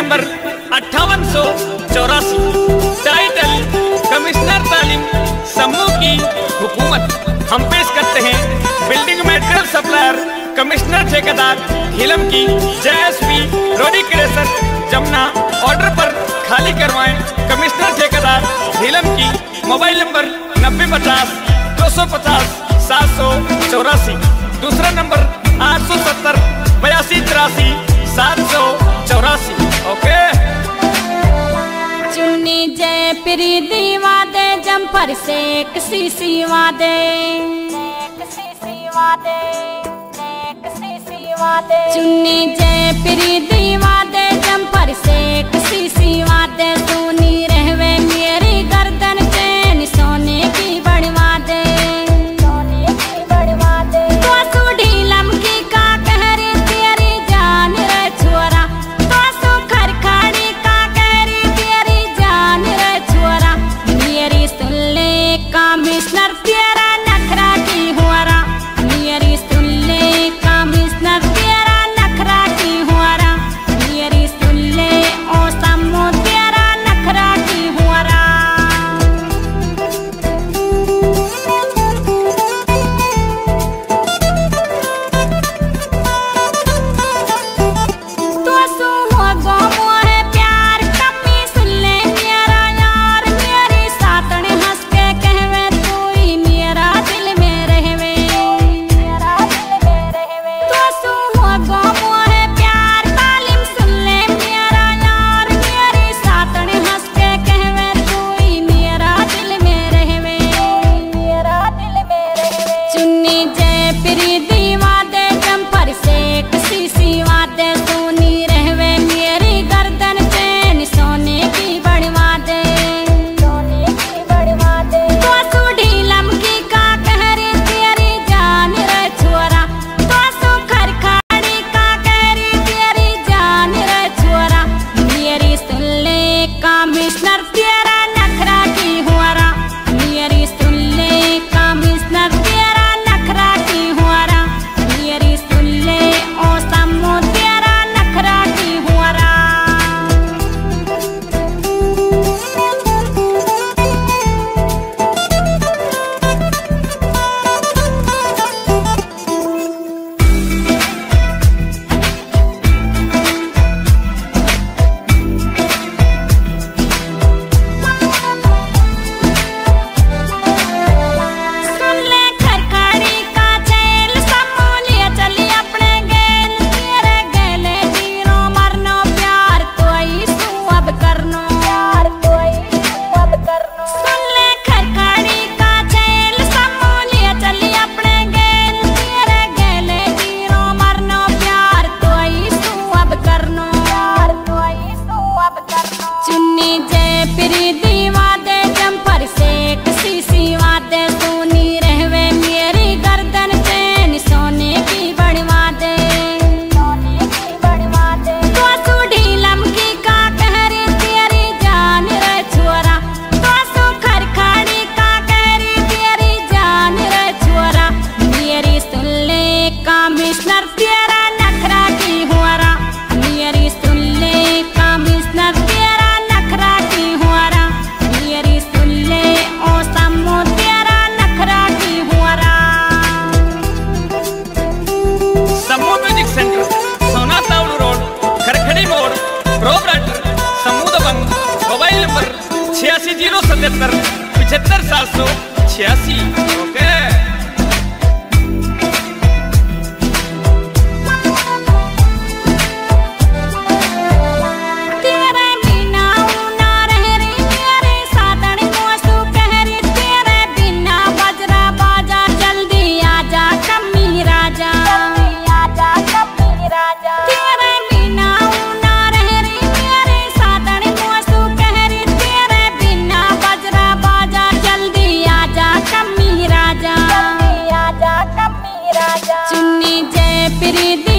Number अट्ठावन सौ चौरासी। टाइटल कमिश्नर तालीम समूह की हुकूमत। हम पेश करते हैं बिल्डिंग मटेरियल सप्लायर कमिश्नर ठेकेदार हिलम की। जेएसपी रोडी क्रेशर जमुना। ऑर्डर पर खाली करवाएँ कमिश्नर ठेकेदार हिलम की। मोबाइल नंबर नब्बे पचास, दो सौ पचास, सात सौ चौरासी। दूसरा नंबर आठ सौ सत्तर, बयासी, तिरासी, सात सौ सुनी जय प्री दीवा दे, जम जम्पर से किसी सीवा दे चुन्नी जय प्री दीवा दे जम्पर से किसी सीवा दे सुनी প্রীতি 大叔切细 Did it?